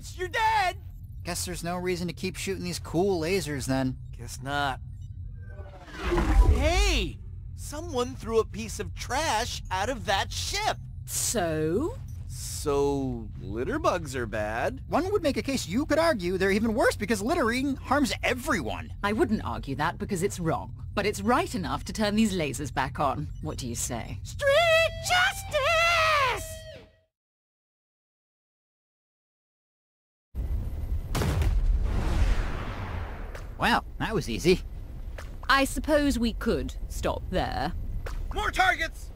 chance, you're dead! Guess there's no reason to keep shooting these cool lasers then. Guess not. Hey! Someone threw a piece of trash out of that ship! So? So, litter bugs are bad? One would make a case you could argue they're even worse because littering harms everyone. I wouldn't argue that because it's wrong. But it's right enough to turn these lasers back on. What do you say? Street justice! Well, that was easy. I suppose we could stop there. More targets!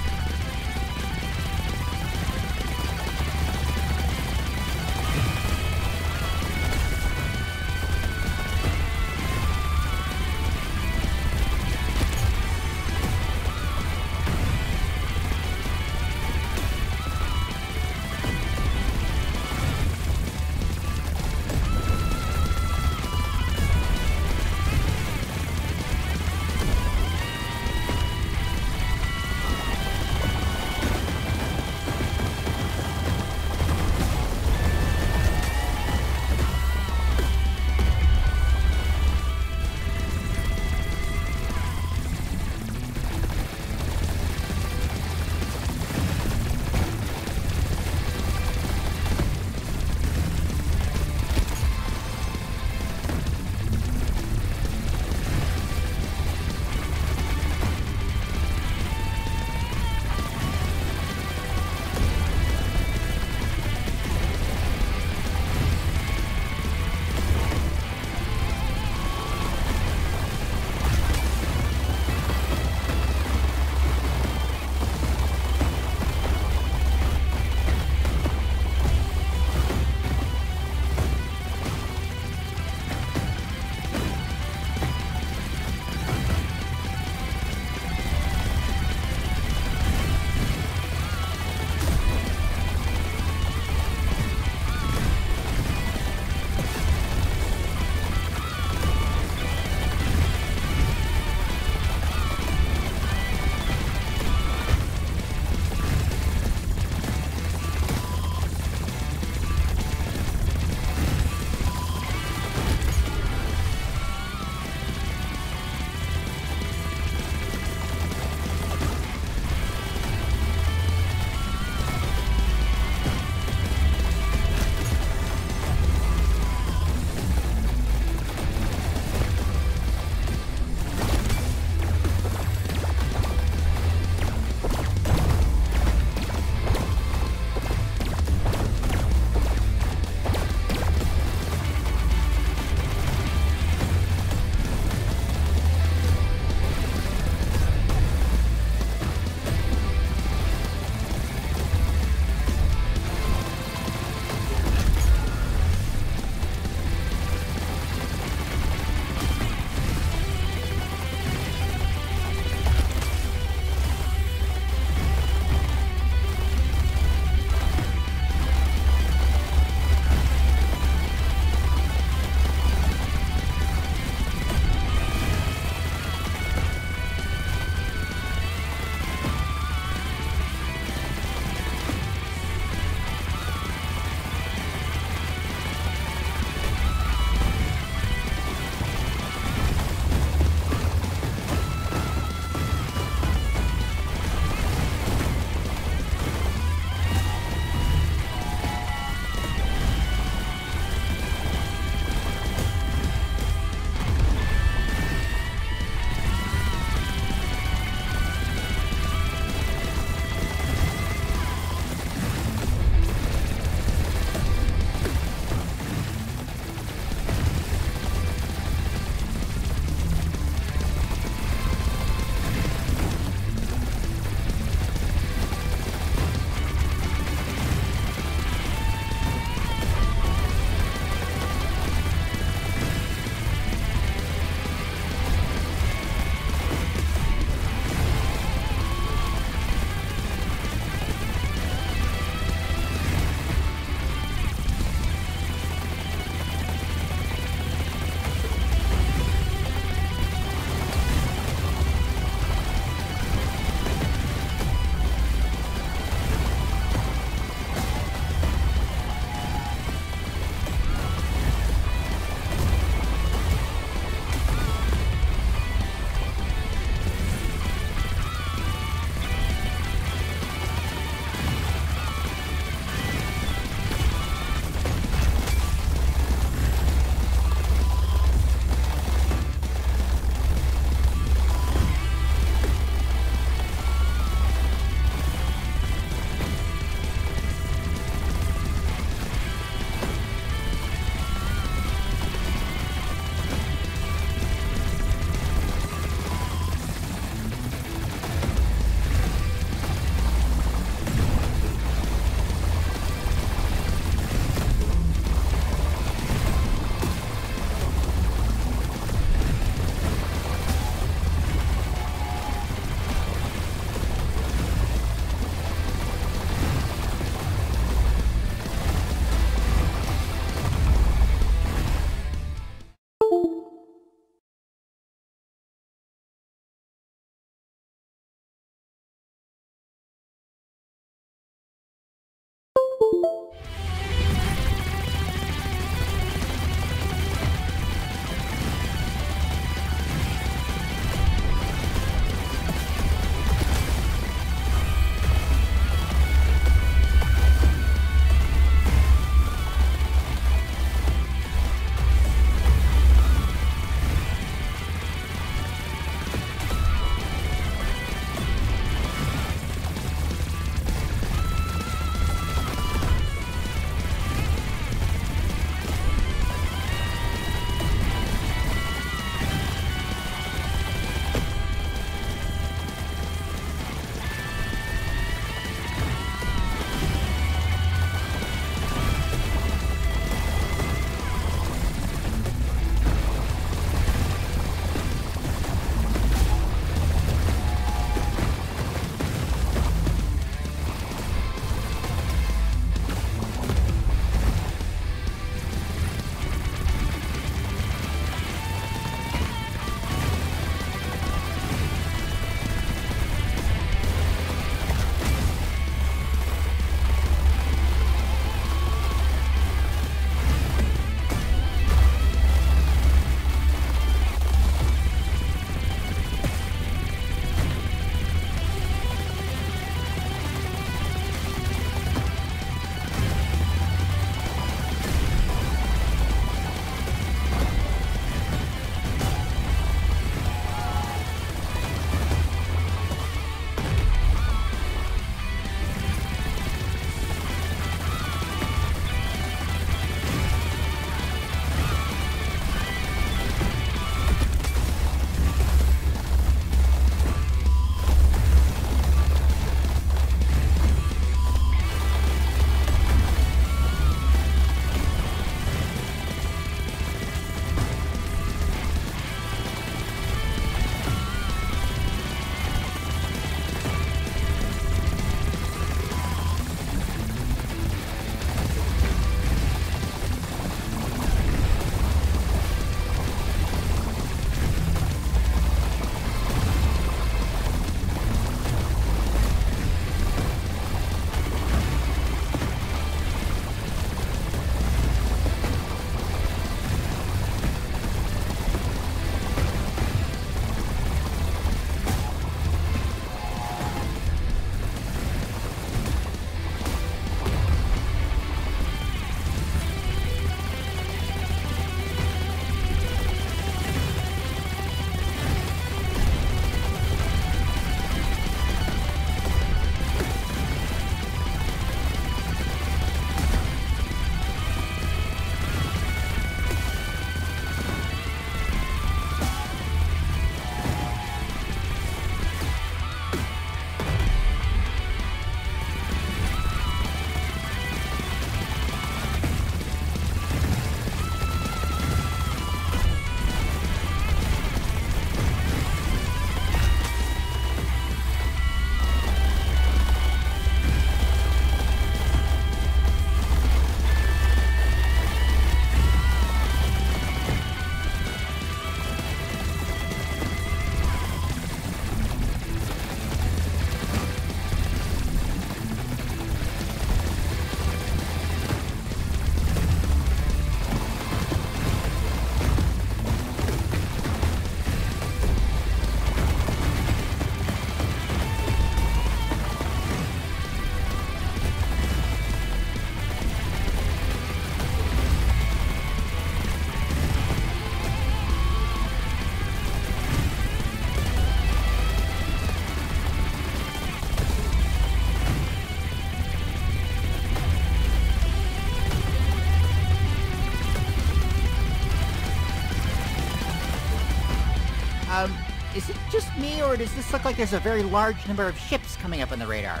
Or does this look like there's a very large number of ships coming up on the radar?